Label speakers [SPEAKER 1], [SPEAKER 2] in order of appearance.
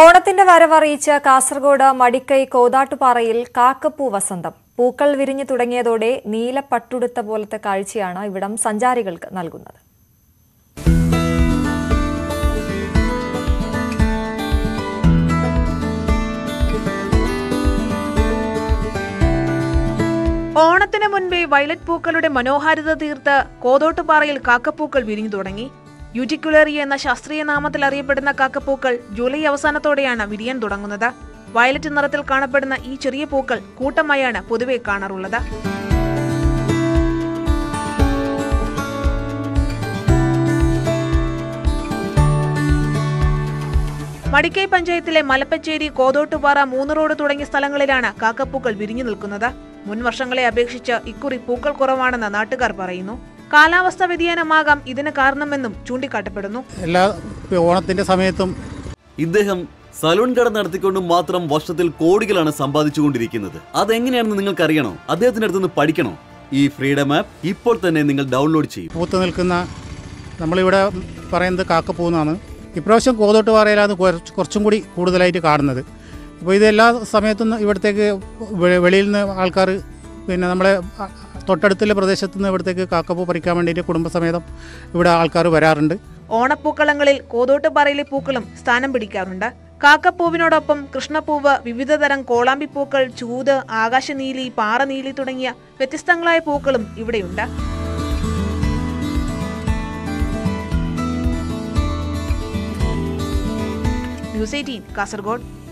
[SPEAKER 1] ഓണത്തിന്റെ വരവറിയിച്ച് കാസർഗോഡ് മടിക്കൈ കോതാട്ടുപാറയിൽ കാക്കപ്പൂ വസന്തം. പൂക്കൾ വിരിഞ്ഞു തുടങ്ങിയതോടെ നീല പട്ടുടുത്ത പോലത്തെ കാഴ്ചയാണ് ഇവിടം സഞ്ചാരികൾക്ക് നൽകുന്നത്.
[SPEAKER 2] ഓണത്തിന് മുൻപേ വയലറ്റ് പൂക്കളുടെ മനോഹാരിത തീർത്ത് കോതോട്ടുപാറയിൽ കാക്കപ്പൂക്കൾ വിരിഞ്ഞു തുടങ്ങി. യൂറ്റിക്കുലറി എന്ന ശാസ്ത്രീയ നാമത്തിൽ അറിയപ്പെടുന്ന കാക്കപ്പൂക്കൾ ജൂലൈ അവസാനത്തോടെയാണ് വിരിയാൻ തുടങ്ങുന്നത്. വയലറ്റ് നിറത്തിൽ കാണപ്പെടുന്ന ഈ ചെറിയ പൂക്കൾ കൂട്ടമായാണ് പൊതുവെ കാണാറുള്ളത്. മടിക്കൈ പഞ്ചായത്തിലെ മലപ്പച്ചേരി കോതോട്ടുപാറ മൂന്ന് റോഡ് തുടങ്ങിയ സ്ഥലങ്ങളിലാണ് കാക്കപ്പൂക്കൾ വിരിഞ്ഞു നിൽക്കുന്നത്. മുൻവർഷങ്ങളെ അപേക്ഷിച്ച് ഇക്കുറി പൂക്കൾ കുറവാണെന്ന് നാട്ടുകാർ പറയുന്നു. കാലാവസ്ഥ വ്യതിയാനമാകാം ഇതിന് കാരണമെന്നും ചൂണ്ടിക്കാട്ടപ്പെടുന്നു.
[SPEAKER 3] എല്ലാ ഓണത്തിന്റെ സമയത്തും
[SPEAKER 4] ഇദ്ദേഹം സലൂൺ കട നടത്തിക്കൊണ്ട് മാത്രം വർഷത്തിൽ കോടികളാണ് സമ്പാദിച്ചുകൊണ്ടിരിക്കുന്നത്. അതെങ്ങനെയാണെന്ന് നിങ്ങൾക്ക് അറിയണോ അദ്ദേഹത്തിന്റെ അടുത്ത് നിന്ന് പഠിക്കണോ? ഈ ഫ്രീഡം ആപ്പ് ഇപ്പോൾ തന്നെ നിങ്ങൾ ഡൗൺലോഡ് ചെയ്യും.
[SPEAKER 3] പൂത്തു നിൽക്കുന്ന നമ്മളിവിടെ പറയുന്നത് കാക്കപ്പൂന്നാണ് ഇപ്രാവശ്യം കോതോട്ടുപാറയിലാണ് കുറച്ച് കുറച്ചും കൂടി കൂടുതലായിട്ട് കാണുന്നത്. അപ്പോൾ ഇത് എല്ലാ സമയത്തും ഇവിടത്തേക്ക് വെളിയിൽ നിന്ന് ആൾക്കാർ പിന്നെ നമ്മളെ തൊട്ടടുത്തുള്ള പ്രദേശത്തു നിന്ന് ഇവിടത്തേക്ക് കാക്കപ്പൂ പറിക്കാൻ വേണ്ടിയിട്ട് കുടുംബസമേതം ഇവിടെ ആൾക്കാർ വരാറുണ്ട്.
[SPEAKER 2] ഓണപ്പൂക്കളങ്ങളിൽ കോതോട്ടുപാറയിലെ പൂക്കളും സ്ഥാനം പിടിക്കാറുണ്ട്. കാക്കപ്പൂവിനോടൊപ്പം കൃഷ്ണപ്പൂവ് വിവിധതരം കോളാമ്പിപ്പൂക്കൾ ചൂത് ആകാശനീലി പാറനീലി തുടങ്ങിയ വ്യത്യസ്തങ്ങളായ പൂക്കളും ഇവിടെയുണ്ട്. കാസർഗോഡ്.